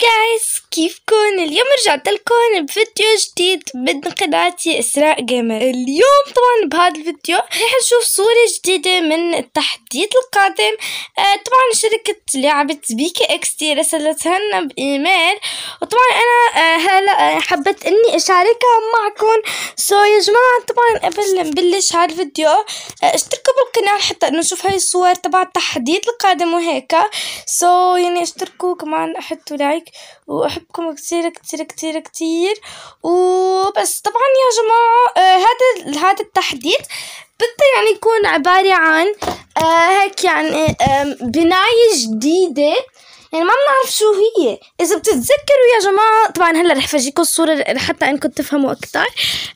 guys كيفكن اليوم رجعت لكم بفيديو جديد من قناتي إسراء Gamer اليوم طبعا بهذا الفيديو رح نشوف صورة جديدة من التحديث القادم. آه طبعا شركة لعبة PK XD رسلتها لنا بإيميل وطبعا أنا آه هلا آه، حبيت إني أشاركها معكم. so يا جماعة طبعا قبل نبلش هذا الفيديو آه اشتركوا بالقناة حتى نشوف هاي الصور تبع التحديث القادم وهيك؟ so يعني اشتركوا كمان حطوا like وأحبكم كتير كتير كتير كتير. وبس طبعا يا جماعة آه هذا هذا التحديث بده يعني يكون عبارة عن هيك يعني بناية جديدة. يعني ما بنعرف شو هي. إذا بتتذكروا يا جماعة طبعا هلأ رح فرجيكم الصورة لحتى إنكم تفهموا أكثر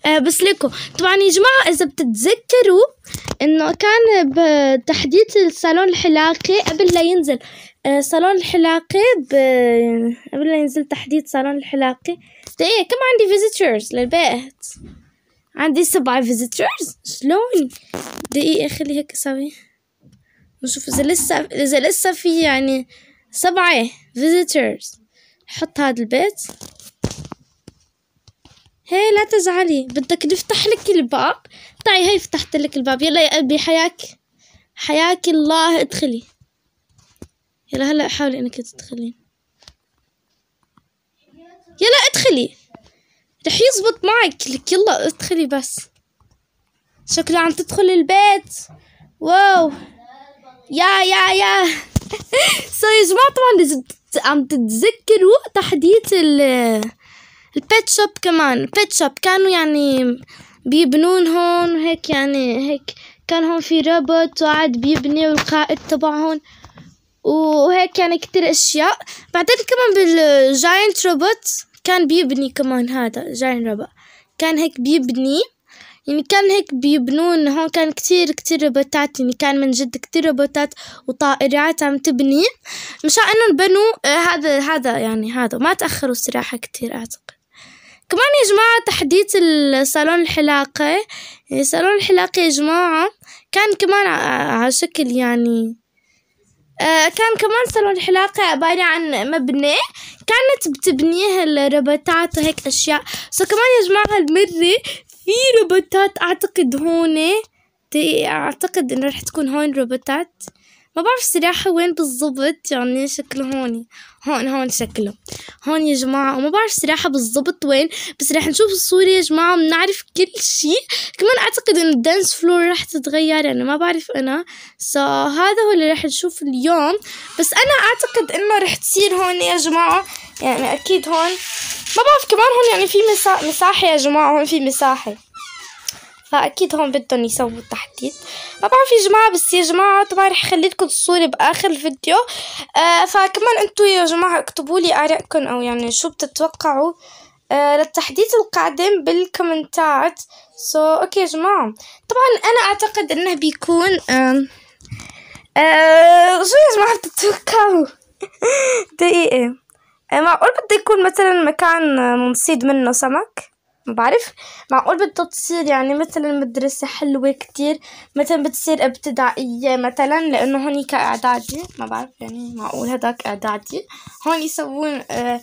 آه بس ليكم طبعا يا جماعة إذا بتتذكروا إنه كان بتحديث الصالون الحلاقي قبل لا ينزل. آه صالون الحلاقي ب... قبل لا ينزل تحديث صالون الحلاقي. دقيقة كم عندي visitors للبيت؟ عندي سبعة visitors شلون؟ دقيقة خلي هيك أسوي نشوف إذا لسه إذا لسه في يعني سبعة visitors. حط هذا البيت. هي لا تزعلي بدك نفتح لك الباب. تعي هي فتحت لك الباب. يلا يا قلبي حياك. حياك الله ادخلي. يلا هلا حاولي إنك تدخلين يلا ادخلي. رح يزبط معك. لك يلا ادخلي بس. شكلها عم تدخل البيت. واو. يا يا يا. سو يا جماعة طبعا عم تتذكروا تحديث ال ال pet shop كمان. ال pet shop كانوا يعني بيبنون هون وهيك يعني هيك كان هون في روبوت وقاعد بيبني والقائد تبعهم وهيك يعني كتير أشياء. بعدين كمان بال giant robot كان بيبني كمان هذا giant robot كان هيك بيبني يعني كان هيك بيبنون هون كان كتير كتير روبوتات يعني كان من جد كتير روبوتات وطائرات عم تبني. مشان إنهم بنوا آه هذا هذا يعني هذا ما تأخروا الصراحة كتير أعتقد. كمان يا جماعة تحديث الصالون الحلاقة يعني صالون الحلاقة يا جماعة كان كمان على شكل يعني آه كان كمان صالون الحلاقة عبارة عن مبنى كانت بتبنيه الروبوتات وهيك أشياء. سو كمان يا جماعة هالمرة في روبوتات أعتقد هون أعتقد إنه رح تكون هون روبوتات. ما بعرف الصراحة وين بالضبط يعني شكله هون هون هون شكله. هون يا جماعة. وما بعرف الصراحة بالضبط وين بس رح نشوف الصورة يا جماعة بنعرف كل شي كمان أعتقد إن ال dance floor رح تتغير. يعني ما بعرف أنا. so هذا هو اللي رح نشوف اليوم. بس أنا أعتقد إنه رح تصير هون يا جماعة. يعني أكيد هون. ما بعرف كمان هون يعني في مسا... مساحة يا جماعة. هون في مساحة. فأكيد هون بدهم يسووا التحديث. ما بعرف يا جماعة بس يا جماعة طبعا رح خلي لكم الصورة بآخر الفيديو. آه فكمان انتو يا جماعة اكتبوا لي آرائكم أو يعني شو بتتوقعوا آه للتحديث القادم بالكومنتات. so so, okay يا جماعة. طبعا أنا أعتقد إنه بيكون آه آه شو يا جماعة بتتوقعوا؟ دقيقة. آه معقول بده يكون مثلا مكان نصيد منه سمك؟ ما بعرف معقول بدها تصير يعني مثلا مدرسة حلوة كتير مثلا بتصير ابتدائية مثلا لأنه هونيك إعدادي ما بعرف يعني معقول هداك إعدادي هون يسوون آه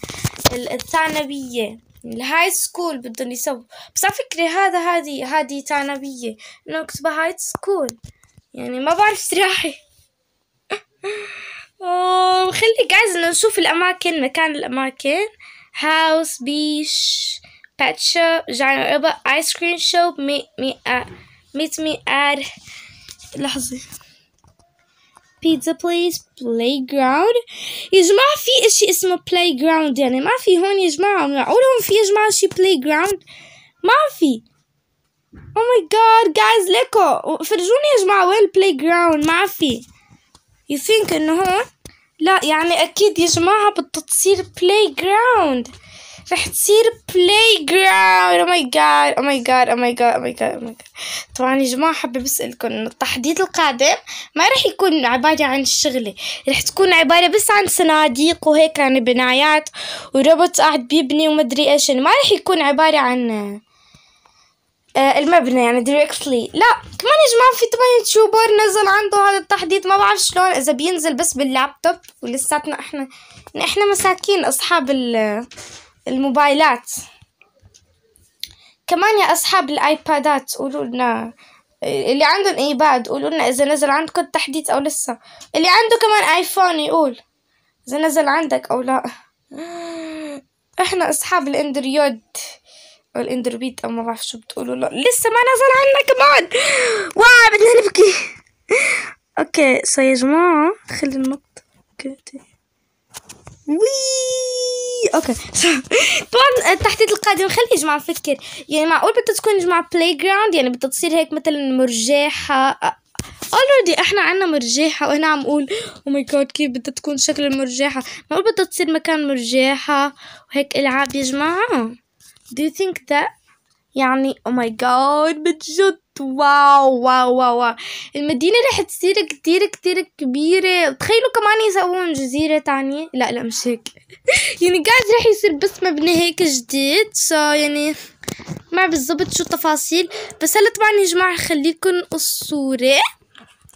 الثانوية. ال high school بدهم يسووا. بس على فكرة هذا هذه هذه ثانوية. إنه اكتبها high school يعني ما بعرف صراحة خلي جايز نشوف الأماكن مكان الأماكن. هاوس بيش pet shop, giant robot ice cream shop, meet me at meet me at لحظة pizza place playground يا جماعة في اشي اسمه playground يعني ما في هون يا جماعة معقول هون في يا جماعة شي playground ما في oh my god guys ليكو فرجوني يا جماعة وين playground ما في you think انه هون لا يعني اكيد يا جماعة بدها تصير playground رح تصير بلاي جراوند أو ماي جاد أو ماي جاد أو ماي جاد أو ماي جاد أو ماي جاد طبعا يا جماعة حابة بسالكم إنه التحديث القادم ما رح يكون عبارة عن الشغله رح تكون عبارة بس عن صناديق وهيك عن بنايات وروبوت قاعد بيبني ومدري إيش. يعني ما رح يكون عبارة عن آه المبنى يعني directly. لا كمان يا جماعة في طبعا يوتيوبر نزل عنده هذا التحديث. ما بعرف شلون إذا بينزل بس باللابتوب. ولساتنا إحنا إحنا مساكين أصحاب الموبايلات. كمان يا أصحاب الآيبادات قولوا لنا اللي عندهم إيباد قولوا لنا إذا نزل عندكم التحديث أو لسه. اللي عنده كمان آيفون يقول إذا نزل عندك أو لا. إحنا أصحاب الأندرويد أو الاندروبيت أو ما بعرف شو بتقولوا لا. لسه ما نزل عنا كمان. واو بدنا نبكي. أوكي سو يا جماعة خلي النط أوكي وي أوكي. طبعا التحديث القادم خلي يا جماعة نفكر يعني معقول بدها تكون يا جماعة بلاي جراوند يعني بدها تصير هيك مثلا مرجحه اوريدي إحنا عنا مرجحة وأنا عم أقول أو ماي جاد كيف بدها تكون شكل المرجحة معقول بدها تصير مكان مرجحة وهيك إلعاب يا جماعة. Do you think that يعني oh my God بجد wow wow wow wow. المدينة رح تصير كتير كتير كبيرة. تخيلوا كمان يسوون جزيرة تانية. لا لا مش هيك. يعني قاعد رح يصير بس مبنى هيك جديد. so يعني ما بالضبط شو التفاصيل. بس هلا طبعا يا جماعة خليكم الصورة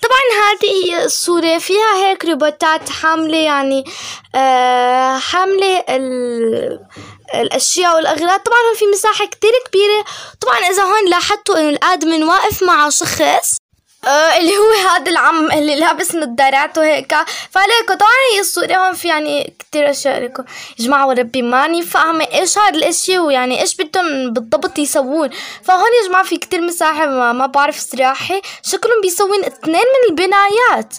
طبعا هذه الصورة فيها هيك روبوتات حاملة يعني آه حاملة الأشياء والأغراض. طبعا في مساحة كتير كبيرة. طبعا إذا هون لاحظتوا إنه الآدمن واقف مع شخص آه اللي هو هذا العم اللي لابس نظارات وهيك. فعليكم طبعا هي الصورة هون في يعني كتير أشياء لكم. يا جماعة وربي ماني فاهمة إيش هاد الاشي ويعني إيش بدهم بالضبط يسوون. فهون يا جماعة في كتير مساحة ما, ما بعرف صراحة شكلهم بيسوون اثنين من البنايات.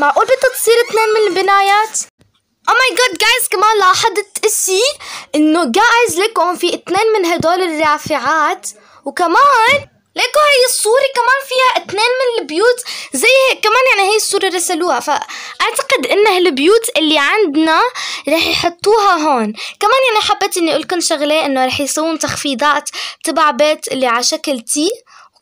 معقول بدها تصير اثنين من البنايات؟ oh my God جايز كمان لاحظت إشي؟ إنه جايز لكم في اثنين من هدول الرافعات وكمان ليكو هي الصورة كمان فيها اثنين من البيوت زي هيك كمان يعني هي الصورة رسلوها فأعتقد إنها البيوت اللي عندنا رح يحطوها هون. كمان يعني حبيت إني أقولكم شغلة إنه رح يسوون تخفيضات تبع بيت اللي على شكل T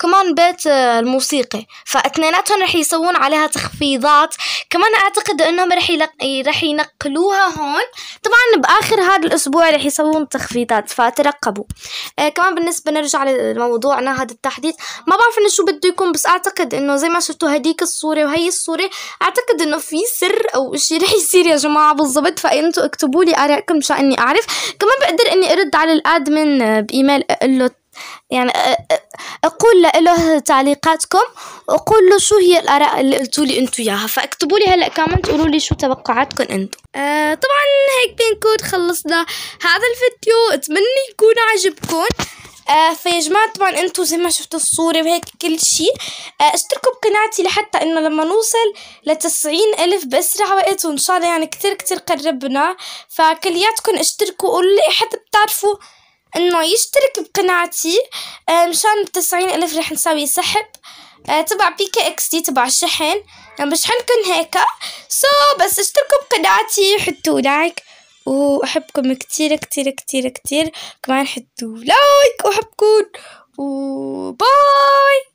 وكمان بيت آه، الموسيقي. فاثنيناتهم رح يسوون عليها تخفيضات. كمان أعتقد إنهم رح يلق... رح ينقلوها هون. طبعا بآخر هذا الأسبوع رح يسوون تخفيضات فترقبوا آه كمان بالنسبة نرجع لموضوعنا هذا التحديث. ما بعرف إنه شو بده يكون بس أعتقد إنه زي ما شفتوا هديك الصورة وهي الصورة أعتقد إنه في سر أو شيء رح يصير يا جماعة بالضبط. فإنتوا اكتبوا لي آرائكم مشان إني أعرف. كمان بقدر إني أرد على الأدمن آه، بإيميل أقول له يعني أقول له تعليقاتكم. واقول له شو هي الآراء اللي قلتوا لي أنتم إياها فاكتبوا لي هلأ كمان تقولوا لي شو توقعاتكم أنتم آه طبعا هيك بنكون خلصنا هذا الفيديو. أتمنى يكون عجبكم. آه فيا جماعة طبعا أنتو زي ما شفتوا الصورة وهيك كل شي آه اشتركوا بقناتي لحتى إنه لما نوصل لتسعين ألف بأسرع وقت وإن شاء الله يعني كتير كتير قربنا. فكلياتكم اشتركوا قولوا لي حتى بتعرفوا إنه يشترك بقناتي آه، مشان التسعين ألف رح نسوي سحب آه، تبع PK XD تبع الشحن. يعني بشحنكن هيك. so بس اشتركوا بقناتي وحطوا like وأحبكم كتير كتير كتير كتير. كمان حطوا like وأحبكم. و bye